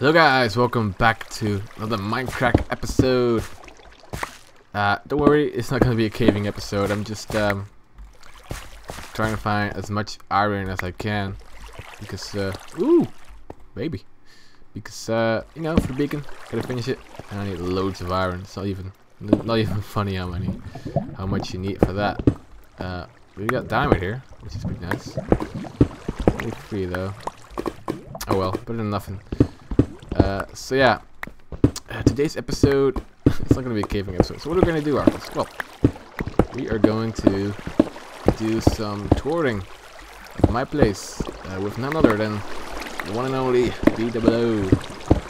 Hello guys, welcome back to another Minecraft episode. Uh, don't worry, it's not gonna be a caving episode. I'm just um, trying to find as much iron as I can because uh, ooh, baby, because uh, you know, for the beacon, gotta finish it, and I need loads of iron. It's not even not even funny how many, how much you need for that. Uh, we got diamond here, which is pretty nice. Only three though. Oh well, better than nothing. Uh, so yeah, uh, today's episode, it's not going to be a caving episode. So what are we going to do, Arkas? Well, we are going to do some touring of my place uh, with none other than the one and only BdoubleO.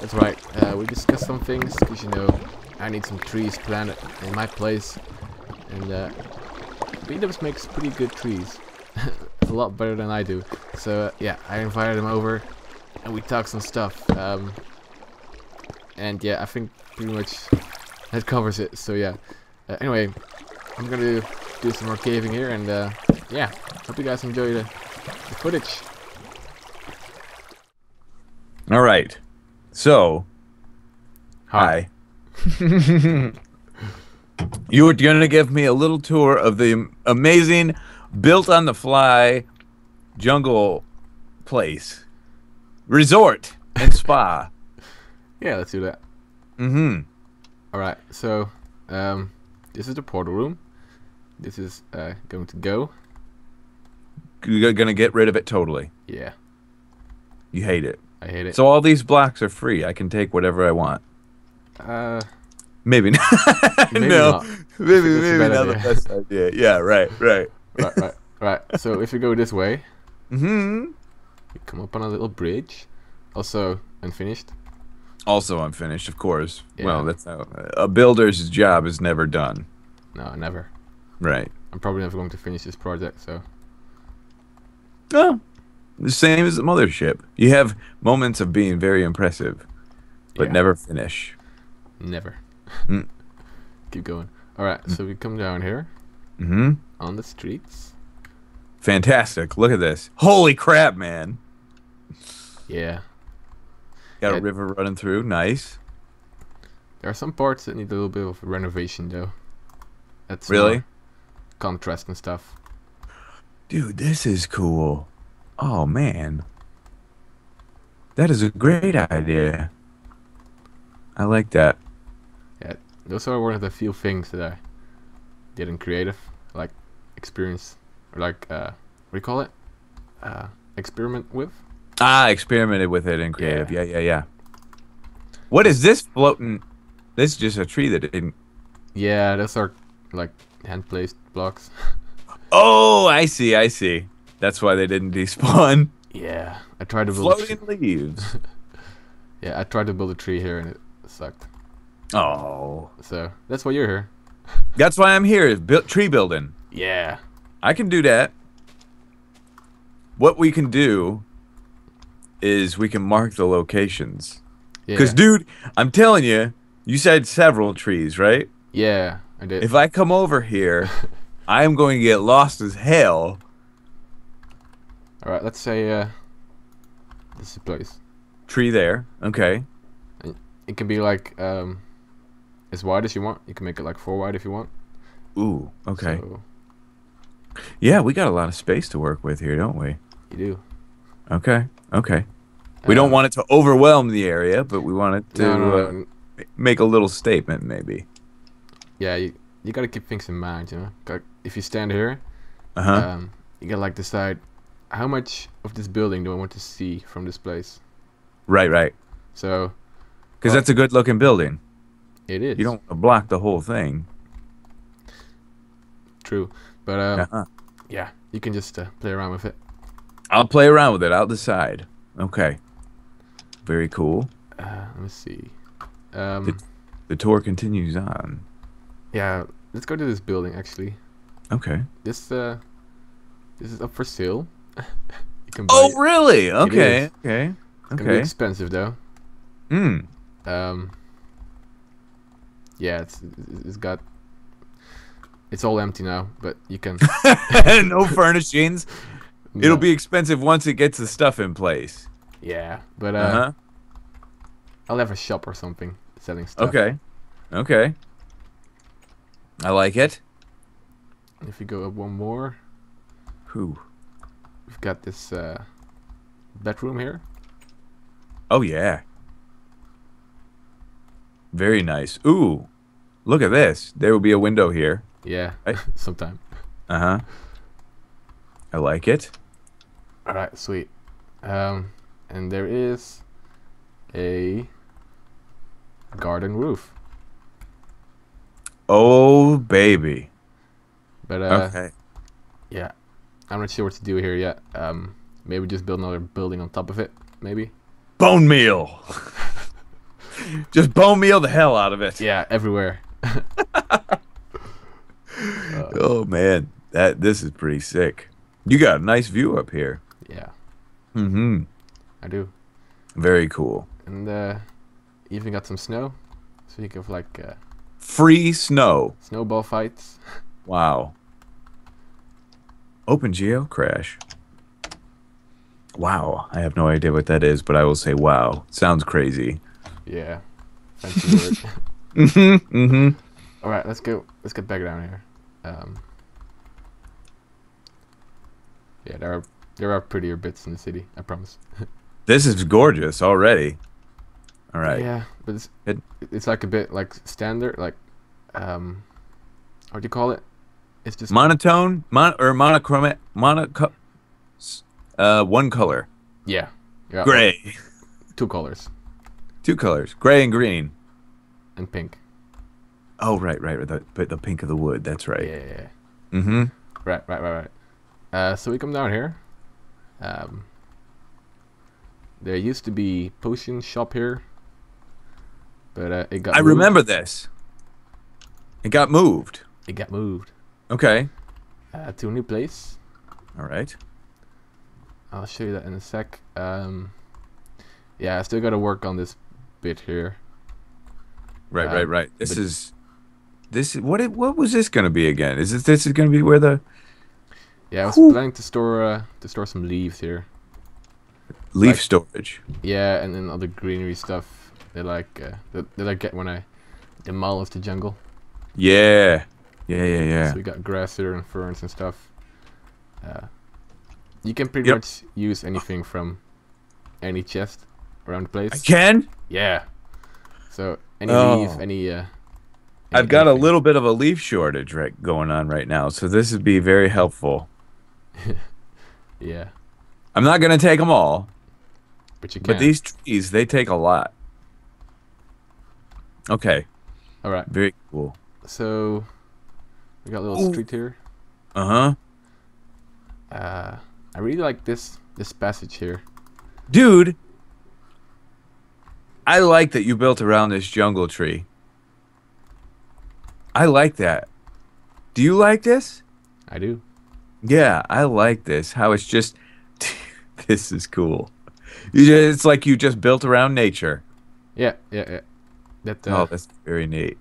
That's right, uh, we discussed some things, because you know, I need some trees planted in my place. And uh, makes pretty good trees. a lot better than I do. So uh, yeah, I invited him over and we talked some stuff. Um, and yeah, I think pretty much that covers it. So yeah. Uh, anyway, I'm gonna do some more caving here, and uh, yeah, hope you guys enjoy the, the footage. All right. So, hi. you were going to give me a little tour of the amazing built on the fly jungle place, resort, and spa. Yeah, let's do that. Mm-hmm. All right. So, um, this is the portal room. This is uh, going to go. You're gonna get rid of it totally. Yeah, You hate it. I hate it. So all these blocks are free. I can take whatever I want. uh, Maybe not. Maybe no. not. Maybe maybe not the idea. best idea. Yeah. Right. Right. right, right, right. So if you go this way, Mm-hmm. you come up on a little bridge. Also unfinished. Also unfinished, of course. Well, that's how a builder's job is never done. No, never. Right. I'm probably never going to finish this project. So No. The same as the mothership. You have moments of being very impressive, but Yeah. never finish. never. Mm. Keep going. All right. So we come down here Mm-hmm. on the streets. Fantastic. Look at this. Holy crap, man. Yeah. Got a river running through. Nice. There are some parts that need a little bit of renovation though. That's Really? contrast and stuff. Dude, this is cool. Oh, man. That is a great idea. I like that. Yeah, those are one of the few things that I did in creative, like experience or like uh, what do you call it? Uh, experiment with. Ah, experimented with it in creative. Yeah, yeah, yeah. What is this floating? This is just a tree that didn't. Yeah, those are like hand placed blocks. Oh, I see, I see. That's why they didn't despawn. yeah, I tried to build. A tree. Floating leaves. Yeah, I tried to build a tree here and it sucked. Oh, So that's why you're here. that's why I'm here. Is build, tree building. Yeah. I can do that. What we can do is we can mark the locations. Yeah. Because, dude, I'm telling you, you said several trees, right? yeah, I did. If I come over here, I am going to get lost as hell. All right, let's say uh, this is a place. Tree there. Okay. It can be like um, as wide as you want. You can make it like four wide if you want. Ooh, okay. So Yeah, we got a lot of space to work with here, don't we? you do. Okay. Okay. We don't Um, want it to overwhelm the area, but we want it to No, no, uh, make a little statement, maybe. yeah, you you gotta keep things in mind, you know. If you stand here, Uh huh. um, you gotta like decide how much of this building do I want to see from this place. right, right. So Because Well- that's a good looking building. it is. You don't block the whole thing. true, but um, Uh-huh. yeah, you can just uh, play around with it. I'll play around with it. I'll decide. Okay. Very cool. Uh, let me see. Um, The- The tour continues on. yeah, let's go to this building actually. Okay. This uh, this is up for sale. you can buy Oh, it. really? Okay. is. Okay. It's Okay. expensive though. Hmm. Um, yeah, it's it's got it's all empty now, but you can. no furnishings. It'll be expensive once it gets the stuff in place. Yeah, but uh, Uh huh. I'll have a shop or something selling stuff. Okay. Okay. I like it. If you go up one more, Who? we've got this uh, bedroom here. Oh yeah. Very nice. Ooh. Look at this. There will be a window here. Yeah, Right. sometime. Uh-huh. I like it. All right, sweet. Um, and there is a garden roof, Oh baby. but uh, okay. yeah, I'm not sure what to do here yet. Um, maybe just build another building on top of it. Maybe. Bone meal. Just bone meal the hell out of it. Yeah, everywhere. Oh man, that this is pretty sick. You got a nice view up here. Yeah, Mm-hmm. I do. Very cool. And uh, even got some snow, so you can have like uh, Free snow. snowball fights. Wow. Open Geo crash. Wow. I have no idea what that is, but I will say wow. Sounds crazy. Yeah, fancy word. Mm-hmm. Mm-hmm. All right, let's go. Let's get back down here. Um, yeah, there are there are prettier bits in the city. I promise. This is gorgeous already. All right. Yeah, but it's It- it's like a bit like standard, like um, what do you call it? It's just Monotone, mon or monochromatic, monoco, uh, one color, yeah, yeah, gray, two colors two colors, gray and green. and pink. Oh, right, right, right. The, but the pink of the wood. That's Yeah, right. yeah, yeah. Mm-hmm. right, right, right, right. Uh, so we come down here. Um, there used to be potion shop here, but uh, it got I moved. remember this. It got moved. it got moved Okay. uh, to a new place. All right. I'll show you that in a sec. Um, yeah, I still got to work on this bit here. Right, Uh, right, right. This is this. is- What? it- What was this going to be again? Is this this is going to be where the Yeah, I was Whew. planning to store uh, to store some leaves here. leaf Like- storage? Yeah, and then other greenery stuff. They like uh, that, that I get when I demolish the jungle. Yeah. Yeah, yeah, yeah. So we got grass here and ferns and stuff. Uh, you can pretty Yep. much use anything from any chest around the place. I can. Yeah. So any Oh. leaf, any. Uh, I've any- got a little bit of a leaf shortage right going on right now, so this would be very helpful. Yeah, I'm not going to take them all, but you can. but these trees they take a lot. Okay, All right. very cool. So we got a little Ooh. street here. Uh huh. Uh, I really like this this passage here. Dude, I like that you built around this jungle tree. I like that. Do you like this? I do. Yeah, I like this. How it's just this is cool. Just, it's like you just built around nature. Yeah, yeah, yeah. That uh, oh, that's very neat.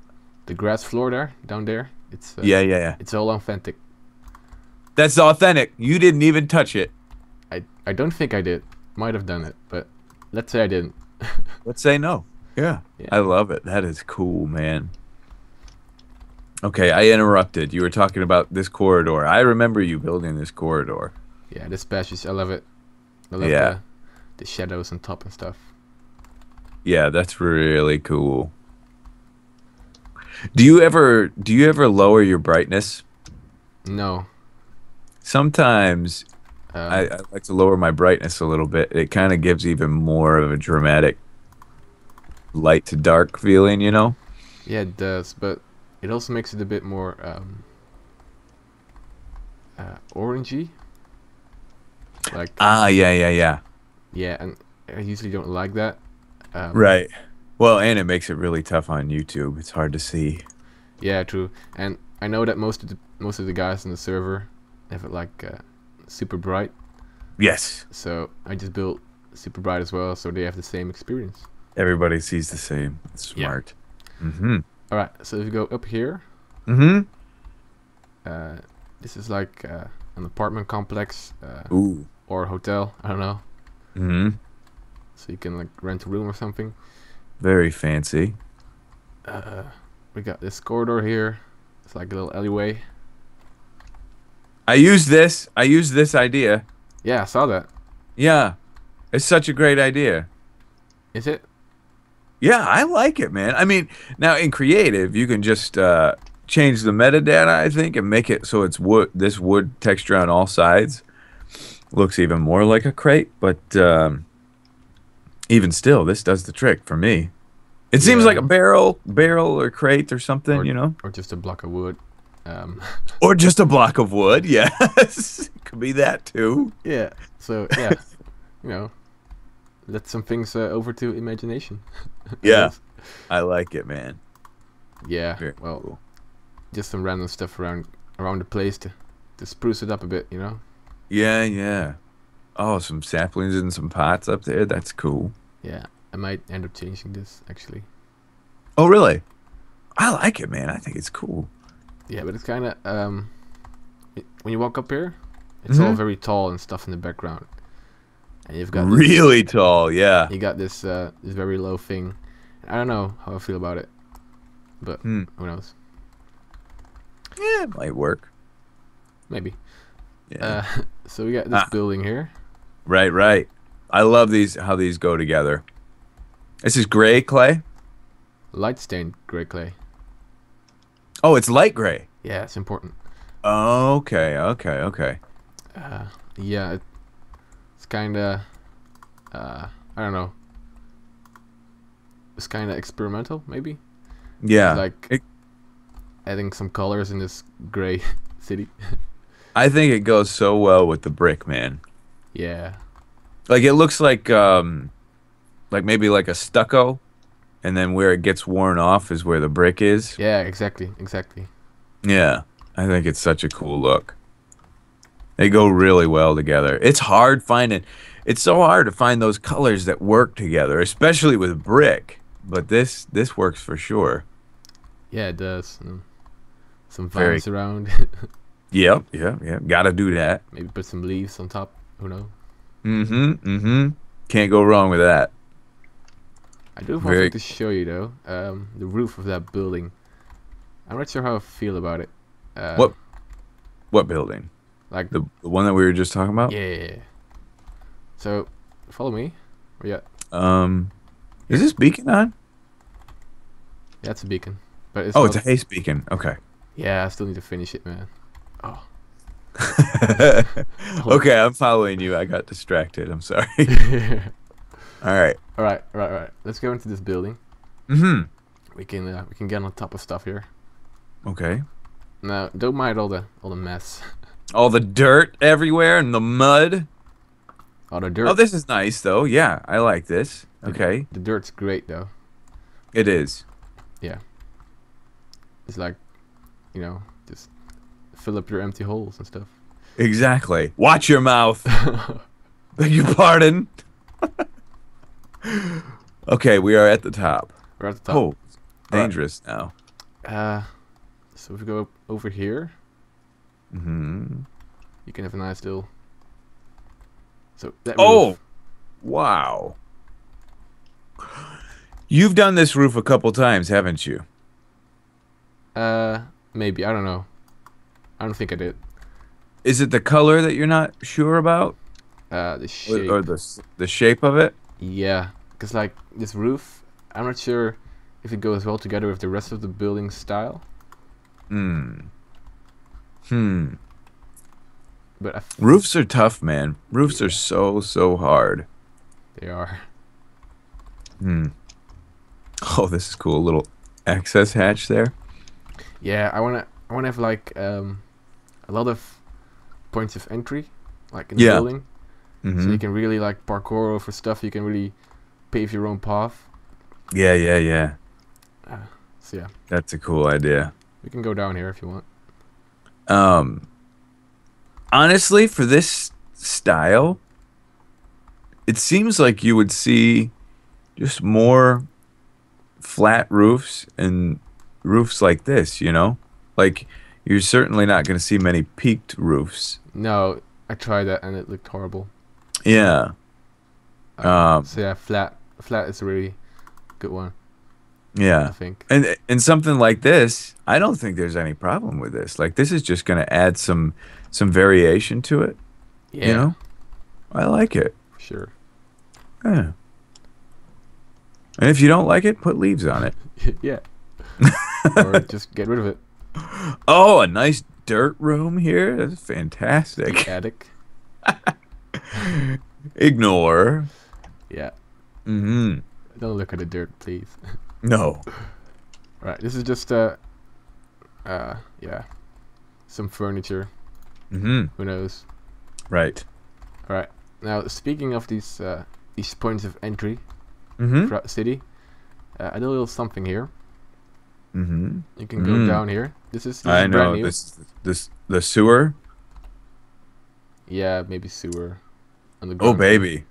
the grass floor there, down there. It's uh, Yeah, yeah, yeah. It's all authentic. That's authentic. You didn't even touch it. I I don't think I did. Might have done it, but let's say I didn't. Let's say no. Yeah. Yeah. I love it. That is cool, man. Okay, I interrupted. You were talking about this corridor. I remember you building this corridor. Yeah, this passage, I love it. I love Yeah. the, the shadows on top and stuff. Yeah, that's really cool. Do you ever do you ever lower your brightness? No, Sometimes um, I, I like to lower my brightness a little bit. It kind of gives even more of a dramatic light to dark feeling, you know? yeah, it does, but it also makes it a bit more um, uh, orangey. Like, Ah, yeah, yeah, yeah. yeah, and I usually don't like that. Um, Right. Well, and it makes it really tough on YouTube. It's hard to see. Yeah, true. And I know that most of the most of the guys on the server have it like uh, super bright. Yes. So I just built super bright as well, so they have the same experience. Everybody sees the same. It's Yeah. smart. Mm-hmm. All right. So if you go up here, Mm-hmm. uh, this is like uh, an apartment complex uh, Ooh. or hotel. I don't know. Mm-hmm. So you can like rent a room or something. Very fancy. Uh, we got this corridor here. It's like a little alleyway. I used this. I used this idea. Yeah, I saw that. Yeah. It's such a great idea. Is it? Yeah, I like it, man. I mean, now in creative, you can just uh, change the metadata, I think, and make it so it's wood. This wood texture on all sides looks even more like a crate. But um, even still, this does the trick for me. It seems Yeah. like a barrel, barrel or crate or something, Or- you know, Or just a block of wood? Um, or just a block of wood. Yes, could be that too. yeah. So yeah, you know, let some things uh, over to imagination. Yeah. I like it, man. Yeah. Very well, cool. just some random stuff around around the place to to spruce it up a bit, you know. Yeah, yeah. Oh, some saplings and some pots up there. That's cool. Yeah. I might end up changing this actually. Oh, really? I like it, man. I think it's cool. Yeah, but it's kind of um, it, when you walk up here, it's all Mhm. very tall and stuff in the background, and you've got this, Really tall, yeah. you got this uh this very low thing. I don't know how I feel about it, but Hmm. who knows? Yeah, it might work. Maybe. Yeah. Uh, so we got this Ah. building here. right, right. I love these how these go together. This is gray clay. Light stained gray clay. Oh, it's light gray. Yeah, it's important. Okay, okay, okay. Uh, yeah, it's kind of, uh, I don't know. It's kind of experimental, maybe. Yeah. like it- adding some colors in this gray city. I think it goes so well with the brick, man. yeah, Like it looks like um like maybe like a stucco and then where it gets worn off is where the brick is. yeah, exactly, exactly. Yeah, I think it's such a cool look. They go really well together. It's hard finding. It's so hard to find those colors that work together, especially with brick. But this this works for sure. Yeah, it does. Some Very- vines around. Yep, yep, yep. Got to do that. maybe put some leaves on top. Who knows? Mm-hmm. Mm-hmm. Can't go wrong with that. I do have one Very- thing to show you though. Um, the roof of that building. I'm not sure how I feel about it. Uh, What? What building? Like The, the one that we were just talking about? yeah. So, follow me. Where you at? Um, is this beacon on? Yeah, it's a beacon. But it's oh, it's a haze beacon. Okay. Yeah, I still need to finish it, man. Oh. okay, I'm following you. I got distracted. I'm sorry. All right. all right, all right, all right. Let's go into this building. Mm-hmm. We can uh, we can get on top of stuff here. Okay. Now, don't mind all the all the mess, All the dirt everywhere and the mud. all the dirt. Oh, this is nice though. Yeah, I like this. Okay, the dirt's great though. it is. Yeah. It's like, you know, just fill up your empty holes and stuff. Exactly. Watch your mouth. Beg your pardon. okay, we are at the top. We're at the top. Oh, dangerous now. Uh, so if we go over here, hmm you can have an nice little. So that Oh, roof- wow. You've done this roof a couple times, haven't you? Uh, maybe I don't know. I don't think I did. Is it the color that you're not sure about, Uh, the or, shape. or the the shape of it? Yeah, because like this roof, I'm not sure if it goes well together with the rest of the building style. Hmm. Hmm. But I Roofs are tough, man. Roofs are so so hard. they are. Hmm. Oh, this is cool. A little access hatch there. Yeah, I wanna I wanna have like um a lot of points of entry, like in the Yeah. building, so hmm you can really like parkour over stuff. You can really pave your own path. Yeah, yeah, yeah. So yeah, That's a cool idea. we can go down here if you want. Um, honestly, for this style, it seems like you would see just more flat roofs and roofs like this. You know, like you're certainly not going to see many peaked roofs. No, I tried that and it looked horrible. Yeah. Uh, Um, so yeah, flat flat is a really good one. I Yeah. think. And and something like this, I don't think there's any problem with this. Like this is just going to add some some variation to it. Yeah, You know, I like it. sure. Yeah. And if you don't like it, put leaves on it. yeah. or just get rid of it. Oh, a nice dirt room here. That's fantastic. Attic. Ignore. Yeah. Mm-hmm. Don't look at the dirt, please. No. right. This is just uh, uh, yeah, some furniture. Mm-hmm. Who knows? Right. All right. Now, speaking of these uh, these points of entry Mm-hmm. throughout the city, uh, I did a little something here. Mm-hmm. You can go Mm. down here. This is, this I is brand know new. this this the sewer. Yeah, maybe sewer. On the Oh baby.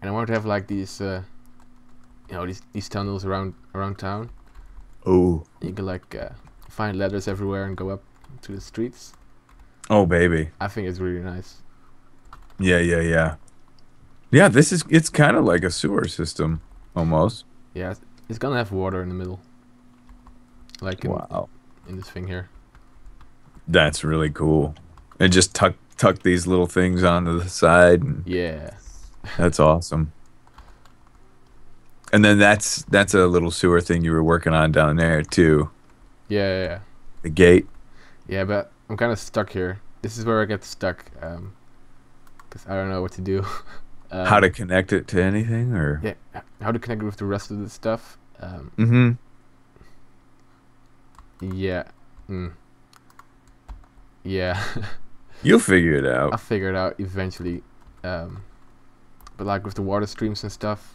And I want to have like these, uh, you know, these these tunnels around around town. Oh. You can like uh, find ladders everywhere and go up to the streets. Oh baby. I think it's really nice. Yeah, yeah, yeah. Yeah, this is it's kind of like a sewer system almost. Yeah, it's, it's gonna have water in the middle. Like in, Wow. in this thing here. That's really cool. And just tuck tuck these little things onto the side and Yeah. that's awesome. And then that's that's a little sewer thing you were working on down there too. Yeah, yeah, yeah. The gate. Yeah, but I'm kind of stuck here. This is where I get stuck. Um, cause I don't know what to do. um, How to connect it to anything or Yeah, how to connect it with the rest of the stuff. Um, Mm-hmm. yeah. Mm. Yeah. You'll figure it out. I'll figure it out eventually. Um, but like with the water streams and stuff,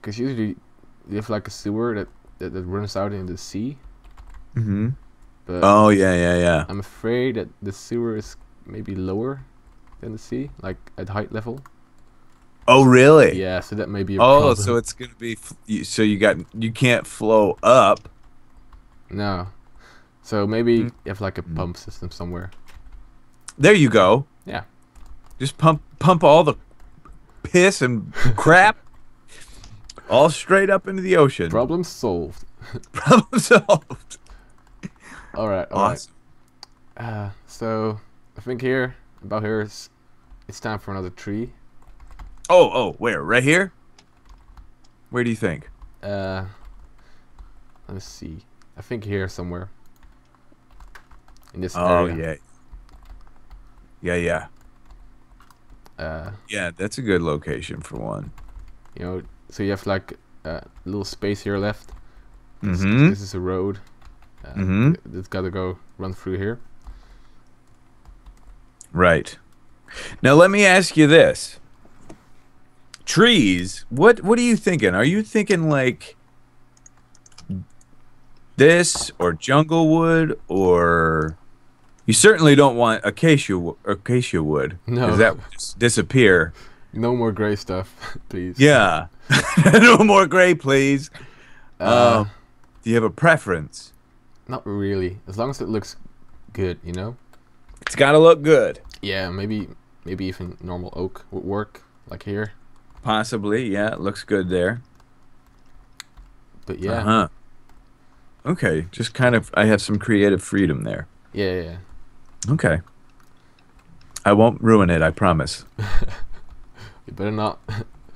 because usually you have like a sewer that, that, that runs out into the sea. hmm But Oh yeah, yeah, yeah. I'm afraid that the sewer is maybe lower than the sea, like at height level. Oh really? Yeah, so that may be a Oh, problem. so it's gonna be f- you- so you got you can't flow up. No. So maybe Mm. you have like a Mm. pump system somewhere. There you go. Yeah. Just pump pump all the piss and crap all straight up into the ocean. Problem solved. Problem solved. All right. All right. Awesome. Uh, so I think here, about here, is, it's time for another tree. Oh, oh, where? Right here? Where do you think? Uh, let me see. I think here somewhere. In this Oh area. yeah. Yeah, yeah. Uh, Yeah, that's a good location for one. you know, so you have like a little space here left. This, Mhm. this is a road. Uh, Mhm. th- That's got to go run through here. Right. Now let me ask you this. Trees, what what are you thinking? Are you thinking like this or jungle wood or you certainly don't want acacia acacia wood No. that disappear. No more gray stuff, please. Yeah. no more gray, please. Uh, Um, do you have a preference? not really. As long as it looks good, you know. It's got to look good. Yeah, maybe maybe even normal oak would work, like here. Possibly, yeah, it looks good there. But yeah, Uh-huh. Okay, just kind of I have some creative freedom there. yeah, yeah, yeah. Okay. I won't ruin it, I promise. You better not.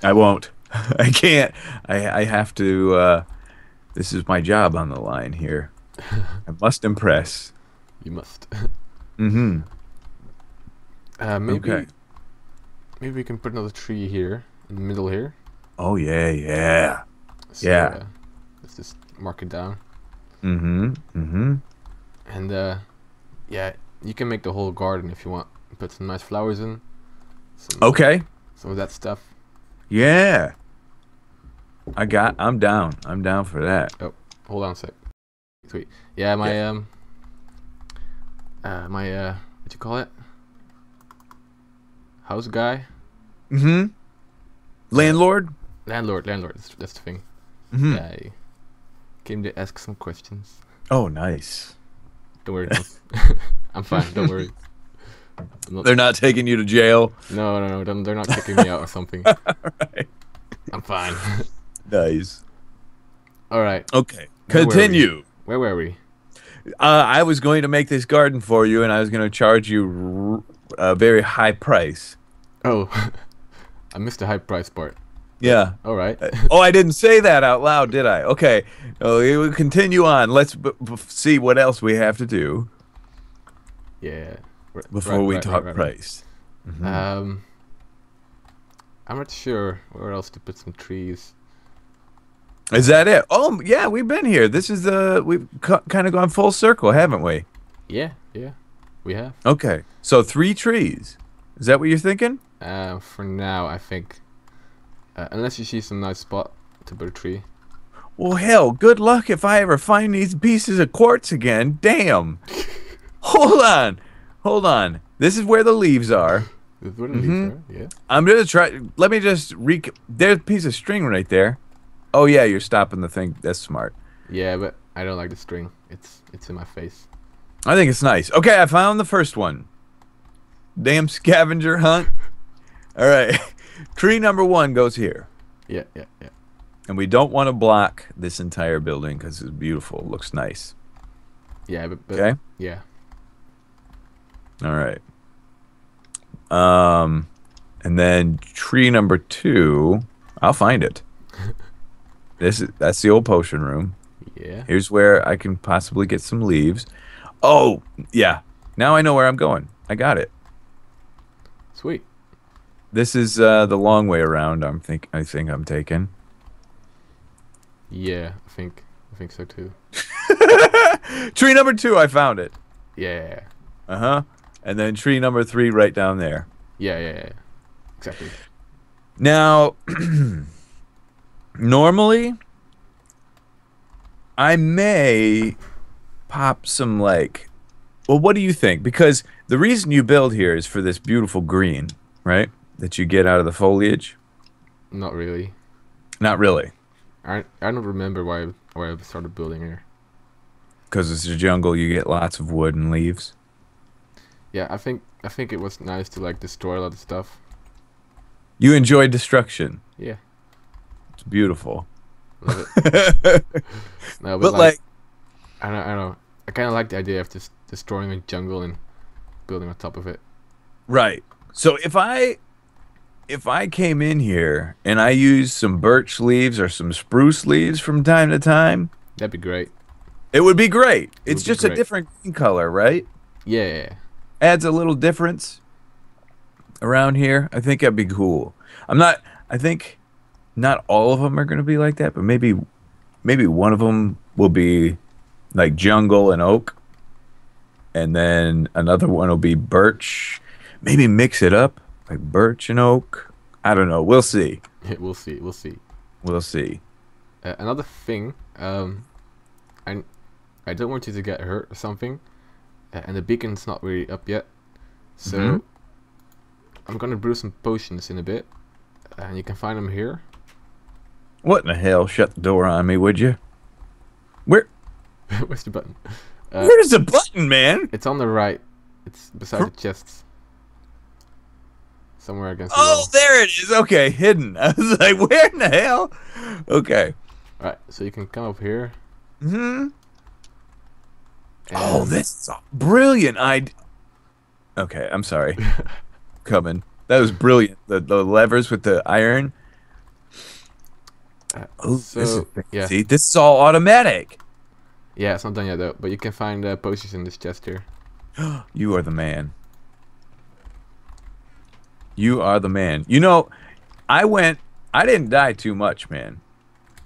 I won't. I can't. I I have to uh this is my job on the line here. I must impress. you must. mm-hmm. Uh, maybe Okay. maybe we can put another tree here in the middle here. Oh yeah, yeah. So, Yeah. Uh, let's just mark it down. Mm-hmm. Mm-hmm. And uh, yeah, you can make the whole garden if you want. Put some nice flowers in. Some, Okay. Some of that stuff. Yeah. I got I'm down. I'm down for that. Oh, hold on a sec. Sweet. Yeah, my Yeah. um. Uh, my uh, what you call it? House guy, Mm-hmm. Landlord? landlord, landlord. That's, that's the thing. Mm-hmm. Yeah, he came to ask some questions. Oh, nice. Don't worry. I'm fine. Don't worry. Not, They're not taking you to jail. no, no, no. They're, they're not kicking me out or something. right. I'm fine. Nice. All right. Okay. Where were? Continue. Where were we? Uh, I was going to make this garden for you, and I was going to charge you r- a very high price. Oh, I missed the high price part. Yeah. All right. oh, I didn't say that out loud, did I? Okay. Oh, we will continue on. Let's see what else we have to do yeah. R- before right, we right, talk right, price. right. Um, I'm not sure where else to put some trees. Is that it? Oh, yeah, we've been here. This is the we've cu- kind of gone full circle, haven't we? Yeah, yeah, we have. Okay. So three trees. Is that what you're thinking? Uh, for now, I think. Uh, unless you see some nice spot to put a tree. Well, hell, good luck if I ever find these pieces of quartz again. Damn. Hold on. Hold on. This is where the leaves are. This is where the Mm-hmm. leaves are. Yeah. I'm gonna try. Let me just rec. There's a piece of string right there. Oh yeah, you're stopping the thing. That's smart. Yeah, but I don't like the string. It's it's in my face. I think it's nice. Okay, I found the first one. Damn scavenger hunt. All right, tree number one goes here, Yeah, yeah, yeah. and we don't want to block this entire building because it's beautiful. It looks nice. Yeah, but, but Okay. yeah. All right. Um, and then tree number two, I'll find it. This is that's the old potion room. Yeah. Here's where I can possibly get some leaves. Oh, yeah. Now I know where I'm going. I got it. Sweet. This is uh, the long way around. I'm think I think I'm taking. Yeah, I think I think so too. Tree number two, I found it. Yeah. Uh huh. And then tree number three, right down there. Yeah, yeah, yeah. Exactly. Now, normally, I may pop some like. Well, what do you think? Because the reason you build here is for this beautiful green, right? That you get out of the foliage. Not really. Not really, I I don't remember why why I started building here. because it's a jungle. You get lots of wood and leaves. Yeah, I think I think it was nice to like destroy a lot of stuff. You enjoy destruction. Yeah. It's beautiful. No, but, But like, like, I don't I don't know. I kind of like the idea of just destroying a jungle and building on top of it. right. So if I if I came in here and I used some birch leaves or some spruce leaves from time to time, That'd be great. it would be great. It it's just a different green color, right? Yeah. Adds a little difference around here. I think that'd be cool. I'm not I think not all of them are going to be like that, but maybe maybe one of them will be like jungle and oak. And then another one will be birch. Maybe mix it up like birch and oak. I don't know. We'll see. we'll see. We'll see. We'll see. Uh, another thing, um, I I don't want you to get hurt or something, uh, and the beacon's not really up yet, so Mhm. I'm gonna brew some potions in a bit, and you can find them here. What in the hell? Shut the door on me, would you? Where Where's the button? Uh, Where's the button, man? it's on the right. It's beside Cr- the chests. Somewhere against the Oh, there it is. Okay, hidden. I was like, where in the hell? Okay. Alright, so you can come up here. Mm hmm. Oh, this is a brilliant idea. Okay, I'm sorry. Coming. That was brilliant. The the levers with the iron. Oh, this is yeah. See, this is all automatic. Yeah, it's not done yet though, but you can find uh, potions in this chest here. You are the man. You are the man. You know, I went. I didn't die too much, man.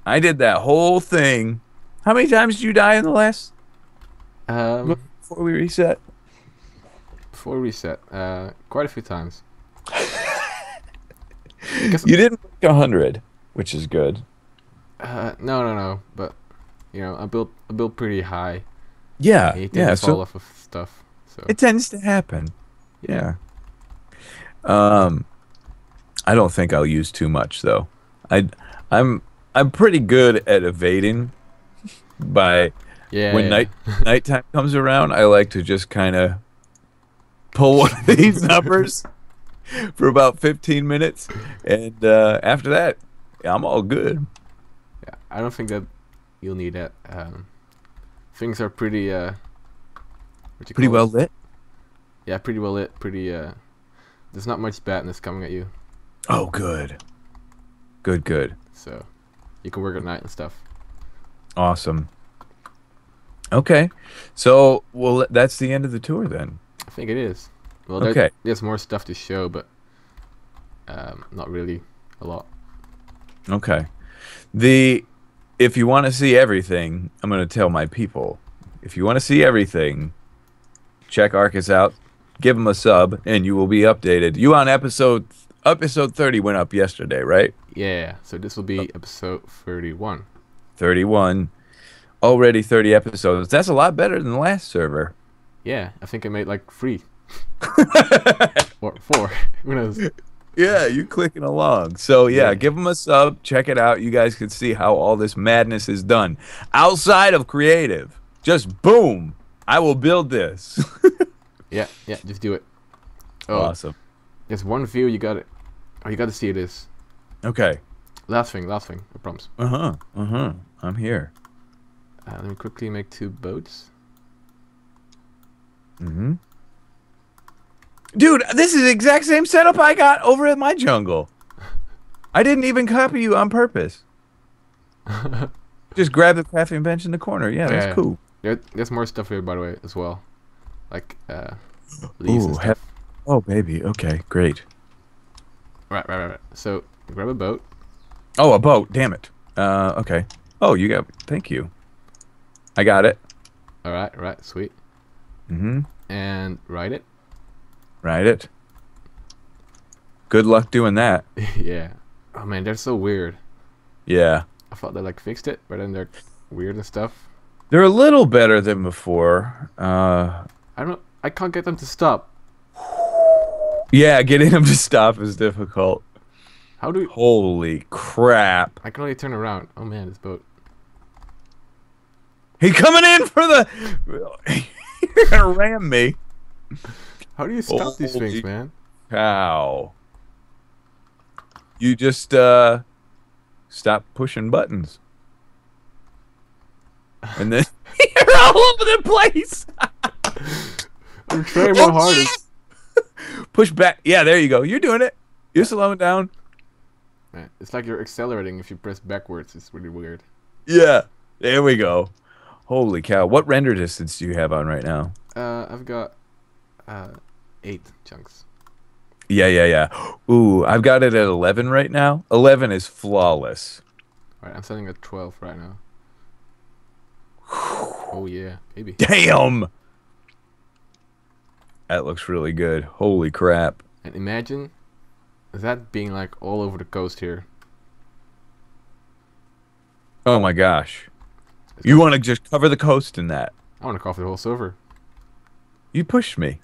I did that whole thing. How many times did you die in the last Um, before we reset? before reset, uh, quite a few times. You didn't break a hundred, which is good. Uh, no, no, no. But you know, I built I built pretty high. Yeah, you yeah. to fall So off of stuff. So it tends to happen. Yeah. Um, I don't think I'll use too much though. I, I'm I'm pretty good at evading. By yeah. when yeah. night nighttime comes around, I like to just kind of pull one of these numbers for about 15 minutes, and uh, after that, I'm all good. I don't think that you'll need it. Um, things are pretty uh, Pretty well it? lit. Yeah, pretty well lit. Pretty uh, there's not much badness coming at you, Oh, good. Good, good. so you can work at night and stuff. Awesome. Okay. So, well, that's the end of the tour then. I think it is. Well, there, Okay. there's more stuff to show, but um, not really a lot. Okay. The if you want to see everything, I'm going to tell my people. If you want to see everything, check Arkas out. Give him a sub, and you will be updated. You on episode episode 30 went up yesterday, right? Yeah, so this will be episode 31. 31. Already 30 episodes. That's a lot better than the last server. Yeah, I think I made like three or four. Who knows? Yeah, you're clicking along. So yeah, give them a sub. Check it out. You guys can see how all this madness is done outside of creative. Just boom. I will build this. Yeah, yeah, just do it. Oh, Awesome. there's one view you got it. Oh, you got to see this. Okay. Last thing, last thing. I promise. Uh huh. Uh huh. I'm here. Uh, let me quickly make two boats. Mm-hmm. Dude, this is the exact same setup I got over at my jungle. I didn't even copy you on purpose. Just grab the crafting bench in the corner. Yeah, that's Yeah. cool. There, there's more stuff here, by the way, as well. Like uh, leaves Ooh, and stuff. Oh, baby. Okay, great. Right, right, right, right. So grab a boat. Oh, a boat. Damn it. Uh, okay. Oh, you got. Thank you. I got it. All right, right, sweet. Mm-hmm. And ride it. Ride it. Good luck doing that. yeah. Oh man, they're so weird. Yeah. I thought they like fixed it, but then they're weird and stuff. They're a little better than before. Uh, I don't. I can't get them to stop. yeah, getting them to stop is difficult. How do Holy crap. I can only turn around? Oh man, this boat. He coming in for the. You're gonna ram me. How do you stop these things, man? How? You just uh stop pushing buttons. And then you're all over the place. I'm trying my hardest. Push back. Yeah, there you go. You're doing it. You're slowing down. It's like you're accelerating if you press backwards. It's really weird. Yeah. There we go. Holy cow. What render distance do you have on right now? Uh, I've got uh eight chunks. Yeah, yeah, yeah. Ooh, I've got it at 11 right now. 11 is flawless. All right, I'm setting at twelve right now. Oh yeah, baby. Damn. That looks really good. Holy crap. And imagine that being like all over the coast here. Oh my gosh. You want to just cover the coast in that? I want to cover the whole server. You pushed me.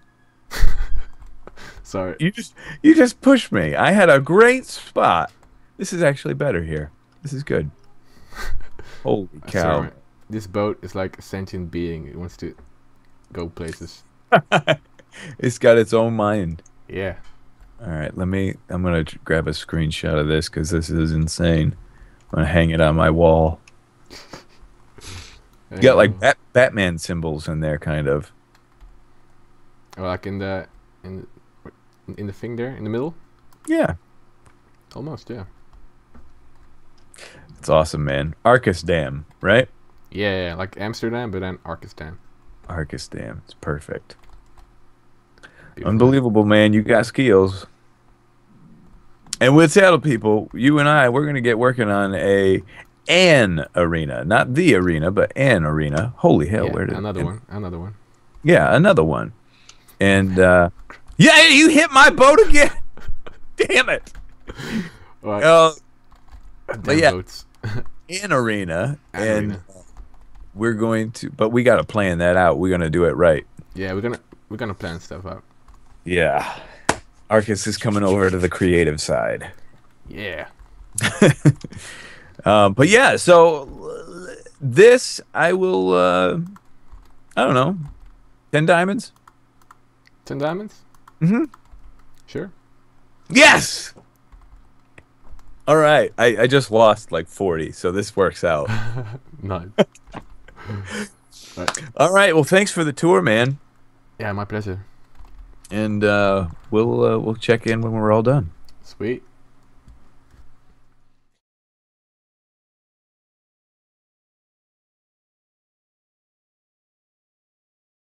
Sorry. You just you just pushed me. I had a great spot. This is actually better here. This is good. Holy cow. Sorry. This boat is like a sentient being. It wants to go places. It's got its own mind. Yeah. All right, let me. I'm gonna grab a screenshot of this because this is insane. I'm gonna hang it on my wall. You got like. Bat- Batman symbols in there, kind of. Oh, like in the in in the thing there in the middle. Yeah, Almost, yeah. it's awesome, man. Arkasdam, right? Yeah, yeah, like Amsterdam, but then Arkistan. Arkasdam. It's perfect. Beautiful. Unbelievable, man. You got skills. And with Seattle people, you and I, we're gonna get working on a an arena, not the arena, but an arena. Holy hell, Yeah, where did another one? Another one. Yeah, another one. And uh yeah, you hit my boat again. Damn it. Alright, Uh, damn yeah. boats. an arena, An and arena. we're going to, but we got to plan that out. We're gonna do it right. Yeah, we're gonna we're gonna plan stuff out. Yeah. Arkas is coming over to the creative side. Yeah. Um, but yeah, so this I will. Uh, I don't know, ten diamonds. Ten diamonds? Mhm. Sure. Yes. All right, I, I just lost like 40, so this works out. nice. All right, well, thanks for the tour, man, Yeah, my pleasure. and uh, we'll uh, we'll check in when we're all done. Sweet.